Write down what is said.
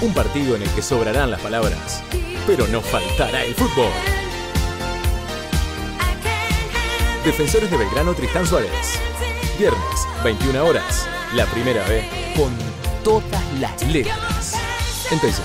Un partido en el que sobrarán las palabras, pero no faltará el fútbol. Defensores de Belgrano Tristán Suárez. Viernes, 21 horas. La primera vez con todas las letras. En Telcel.